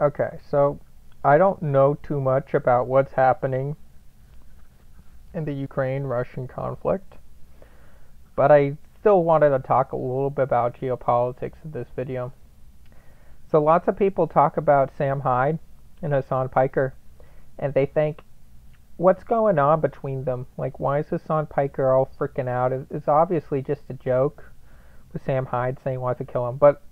Okay, so I don't know too much about what's happening in the Ukraine Russian conflict, but I still wanted to talk a little bit about geopolitics in this video. So, lots of people talk about Sam Hyde and Hasan Piker, and they think, what's going on between them? Like, why is Hasan Piker all freaking out? It's obviously just a joke with Sam Hyde saying he wants to kill him, but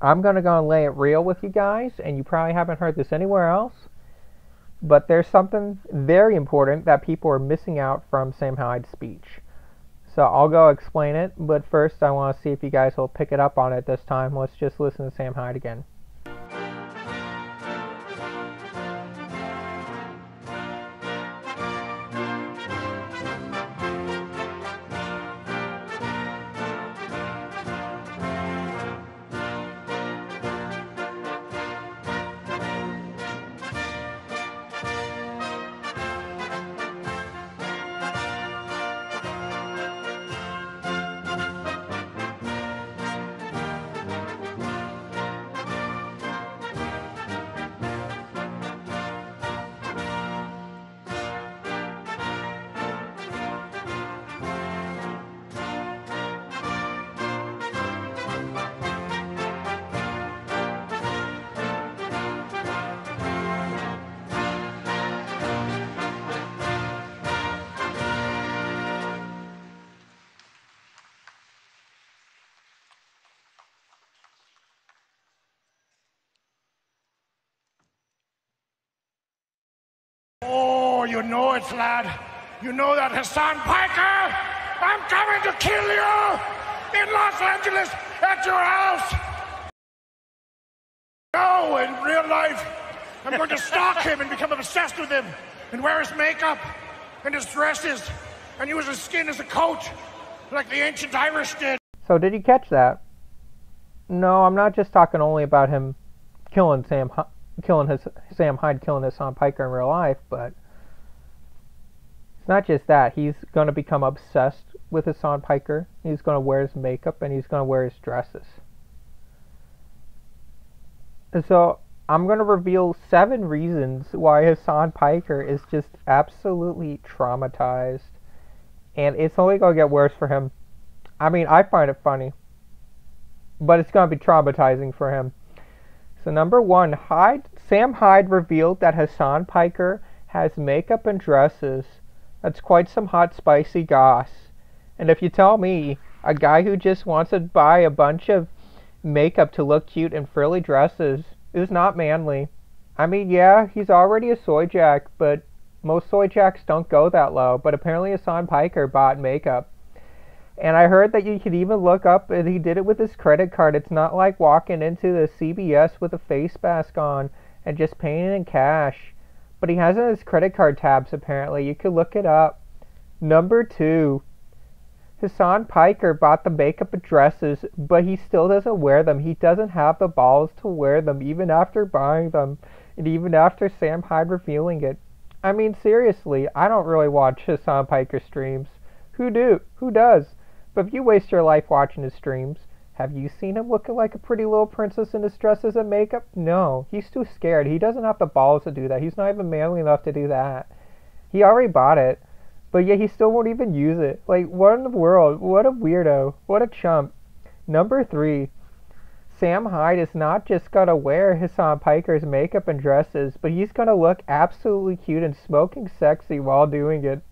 I'm going to go and lay it real with you guys, and you probably haven't heard this anywhere else. But there's something very important that people are missing out from Sam Hyde's speech. So I'll go explain it, but first I want to see if you guys will pick it up on it this time. Let's just listen to Sam Hyde again. Oh, you know it, lad. You know that Hasan Piker? I'm coming to kill you in Los Angeles at your house. No, in real life, I'm going to stalk him and become obsessed with him and wear his makeup and his dresses and use his skin as a coat like the ancient Irish did. So, did you catch that? No, I'm not just talking only about him killing Sam killing his Sam Hyde killing Hasan Piker in real life, but not just that. He's going to become obsessed with Hasan Piker. He's going to wear his makeup and he's going to wear his dresses. So I'm going to reveal seven reasons why Hasan Piker is just absolutely traumatized. And it's only going to get worse for him. I mean, I find it funny. But it's going to be traumatizing for him. So number one, Hyde, Sam Hyde revealed that Hasan Piker has makeup and dresses. That's quite some hot spicy goss. And if you tell me, a guy who just wants to buy a bunch of makeup to look cute in frilly dresses is not manly. I mean, yeah, he's already a soy jack, but most soy jacks don't go that low. But apparently Hasan Piker bought makeup. And I heard that you could even look up, and he did it with his credit card. It's not like walking into the CVS with a face mask on and just paying in cash. But he has it in his credit card tabs, apparently. You could look it up. Number two, Hasan Piker bought the makeup dresses, but he still doesn't wear them. He doesn't have the balls to wear them, even after buying them, and even after Sam Hyde revealing it. I mean, seriously, I don't really watch Hasan Piker streams. Who do? Who does? But if you waste your life watching his streams, have you seen him looking like a pretty little princess in his dresses and makeup? No, he's too scared. He doesn't have the balls to do that. He's not even manly enough to do that. He already bought it, but yet he still won't even use it. Like, what in the world? What a weirdo. What a chump. Number three, Sam Hyde is not just gonna wear Hasan Piker's makeup and dresses, but he's gonna look absolutely cute and smoking sexy while doing it.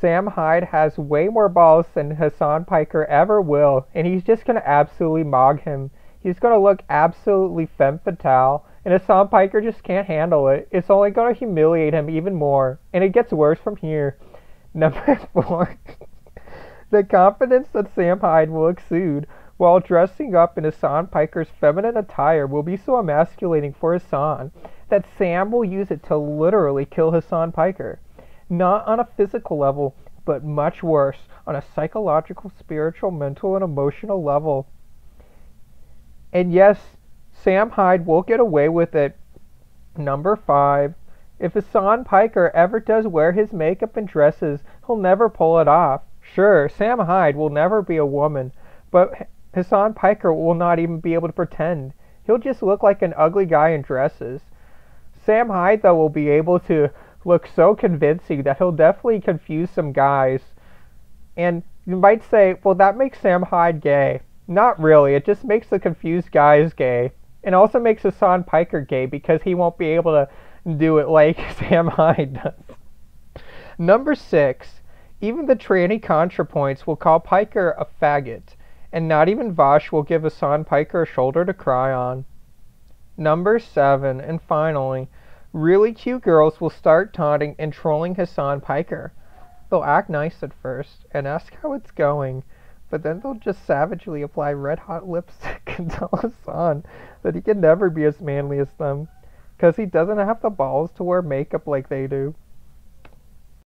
Sam Hyde has way more balls than Hasan Piker ever will, and he's just going to absolutely mog him. He's going to look absolutely femme fatale, and Hasan Piker just can't handle it. It's only going to humiliate him even more, and it gets worse from here. Number four, the confidence that Sam Hyde will exude while dressing up in Hasan Piker's feminine attire will be so emasculating for Hasan that Sam will use it to literally kill Hasan Piker not on a physical level, but much worse, on a psychological, spiritual, mental, and emotional level. And yes, Sam Hyde will get away with it. Number five, if Hasan Piker ever does wear his makeup and dresses, he'll never pull it off. Sure, Sam Hyde will never be a woman, but Hasan Piker will not even be able to pretend. He'll just look like an ugly guy in dresses. Sam Hyde, though, will be able to look so convincing that he'll definitely confuse some guys. And you might say, well, that makes Sam Hyde gay. Not really. It just makes the confused guys gay. And also makes Hasan Piker gay because he won't be able to do it like Sam Hyde does. Number six, even the tranny ContraPoints will call Piker a faggot, and not even Vaush will give Hasan Piker a shoulder to cry on. Number seven, and finally, really cute girls will start taunting and trolling Hasan Piker. They'll act nice at first and ask how it's going, but then they'll just savagely apply red hot lipstick and tell Hasan that he can never be as manly as them because he doesn't have the balls to wear makeup like they do.